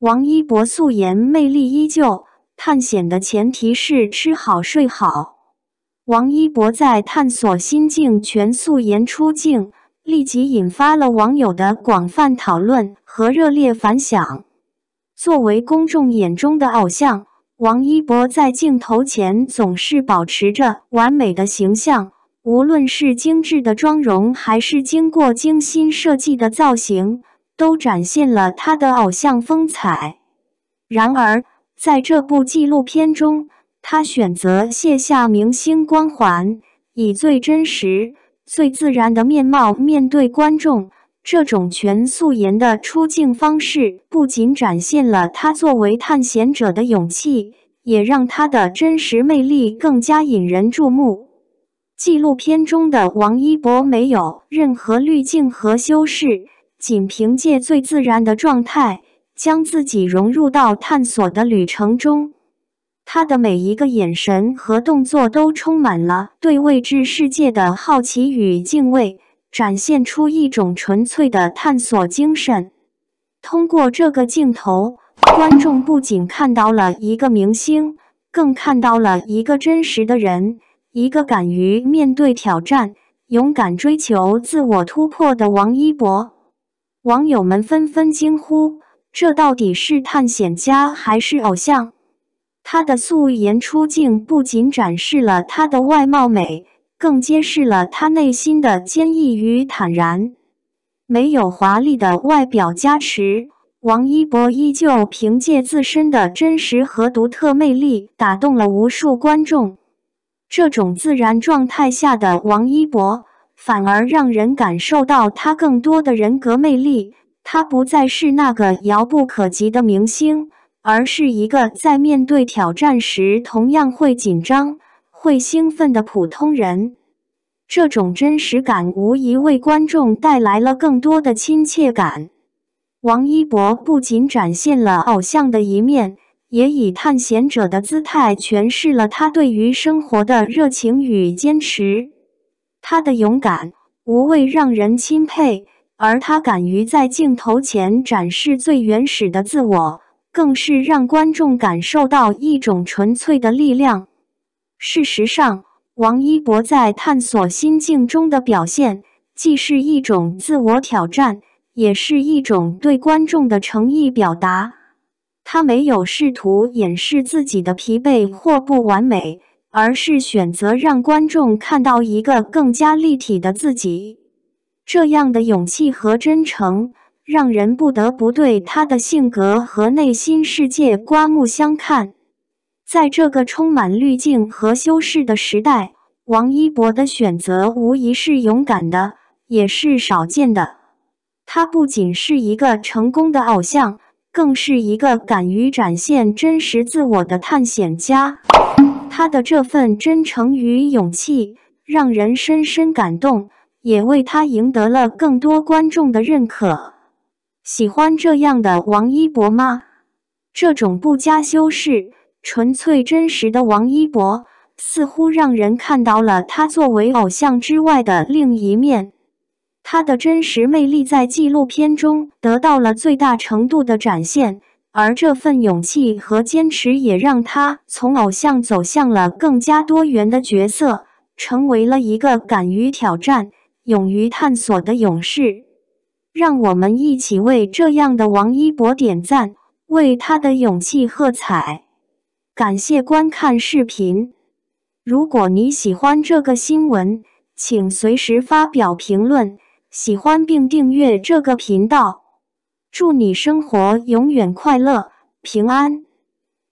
王一博素颜魅力依旧，探险的前提是吃好睡好。王一博在探索心境全素颜出镜，立即引发了网友的广泛讨论和热烈反响。作为公众眼中的偶像，王一博在镜头前总是保持着完美的形象，无论是精致的妆容，还是经过精心设计的造型，都展现了他的偶像风采。然而，在这部纪录片中，他选择卸下明星光环，以最真实、最自然的面貌面对观众。这种全素颜的出镜方式，不仅展现了他作为探险者的勇气，也让他的真实魅力更加引人注目。纪录片中的王一博没有任何滤镜和修饰，仅凭借最自然的状态，将自己融入到探索的旅程中。他的每一个眼神和动作都充满了对未知世界的好奇与敬畏，展现出一种纯粹的探索精神。通过这个镜头，观众不仅看到了一个明星，更看到了一个真实的人，一个敢于面对挑战、勇敢追求自我突破的王一博。网友们纷纷惊呼：“这到底是探险家还是偶像？”他的素颜出镜不仅展示了他的外貌美，更揭示了他内心的坚毅与坦然。没有华丽的外表加持，王一博依旧凭借自身的真实和独特魅力打动了无数观众。这种自然状态下的王一博，反而让人感受到他更多的人格魅力。他不再是那个遥不可及的明星。而是一个在面对挑战时同样会紧张、会兴奋的普通人。这种真实感无疑为观众带来了更多的亲切感。王一博不仅展现了偶像的一面，也以探险者的姿态诠释了他对于生活的热情与坚持。他的勇敢无畏让人钦佩，而他敢于在镜头前展示最原始的自我。更是让观众感受到一种纯粹的力量。事实上，王一博在探索心境中的表现，既是一种自我挑战，也是一种对观众的诚意表达。他没有试图掩饰自己的疲惫或不完美，而是选择让观众看到一个更加立体的自己。这样的勇气和真诚。让人不得不对他的性格和内心世界刮目相看。在这个充满滤镜和修饰的时代，王一博的选择无疑是勇敢的，也是少见的。他不仅是一个成功的偶像，更是一个敢于展现真实自我的探险家。他的这份真诚与勇气让人深深感动，也为他赢得了更多观众的认可。喜欢这样的王一博吗？这种不加修饰、纯粹真实的王一博，似乎让人看到了他作为偶像之外的另一面。他的真实魅力在纪录片中得到了最大程度的展现，而这份勇气和坚持也让他从偶像走向了更加多元的角色，成为了一个敢于挑战、勇于探索的勇士。让我们一起为这样的王一博点赞，为他的勇气喝彩。感谢观看视频。如果你喜欢这个新闻，请随时发表评论，喜欢并订阅这个频道。祝你生活永远快乐、平安。